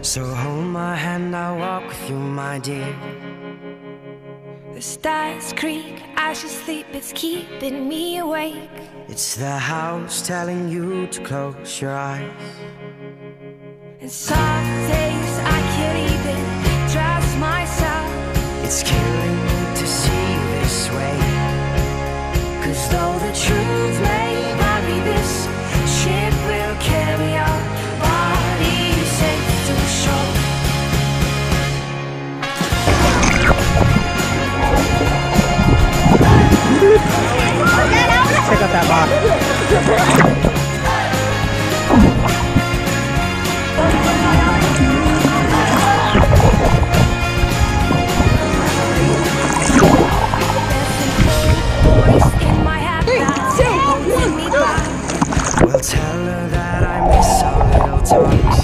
So hold my hand, I'll walk with you, my dear. The stars creak as you sleep, it's keeping me awake. It's the house telling you to close your eyes. And some days I can't even trust myself. It's killing We'll tell her that I miss our little talks.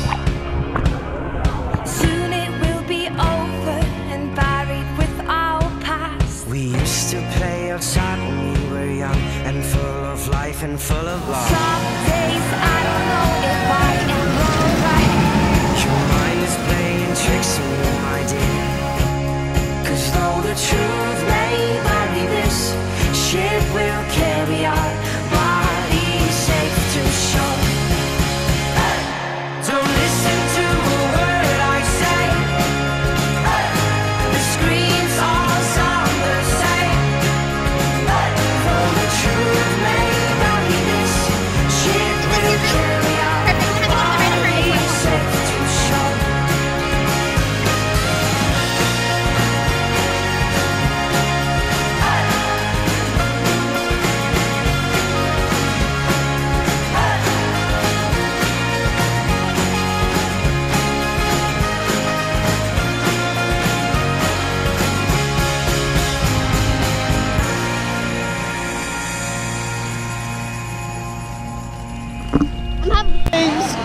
Soon it will be over and buried with our past. We used to play outside when we were young and full of life and full of love. Some days I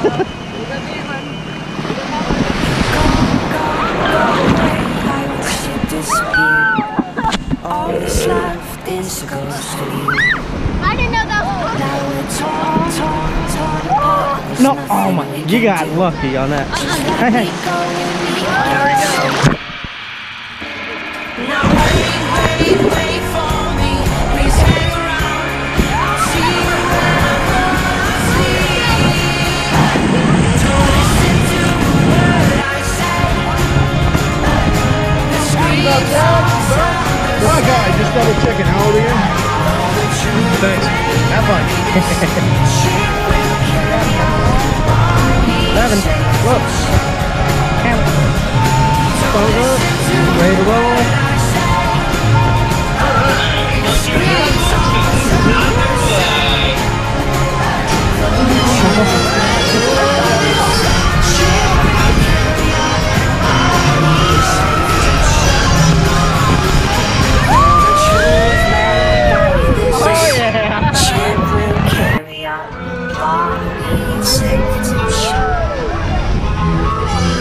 I didn't know. No, oh my, you got lucky on that. Hey, hey. Go in the other Now wait, wait, wait My guy, just double checking. How old are you? Thanks. Have fun. Seven. Look.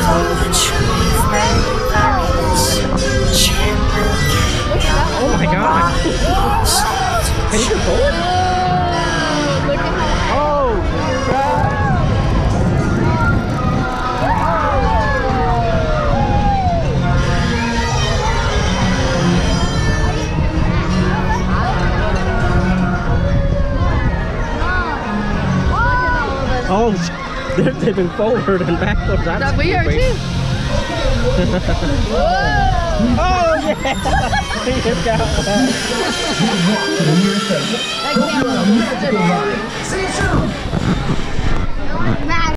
Though the truth may vary, this Oh, they're tipping forward and backwards. That's that we are creepy. too. Oh yeah! He just got that. Like, yeah.